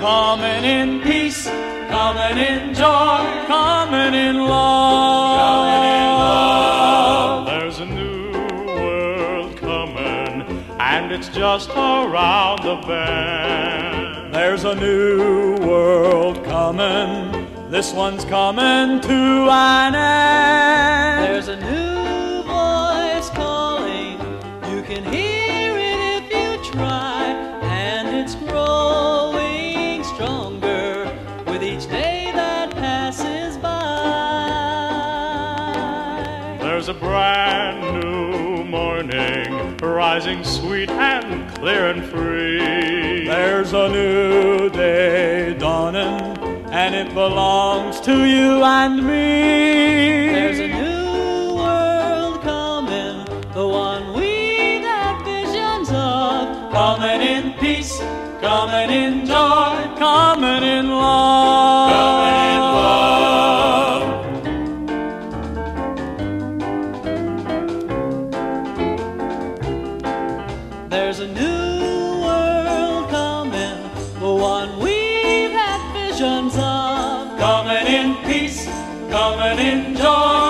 coming in peace, coming in joy, coming in love. Coming in love. There's a new world coming, and it's just around the bend. There's a new world coming. This one's coming to an end. With each day that passes by. There's a brand new morning, rising sweet and clear and free. There's a new day dawning, and it belongs to you and me. There's a new world coming, the one we've had visions of. coming in peace, coming in joy, coming in love. There's a new world coming, the one we've had visions of. Coming in peace, coming in joy,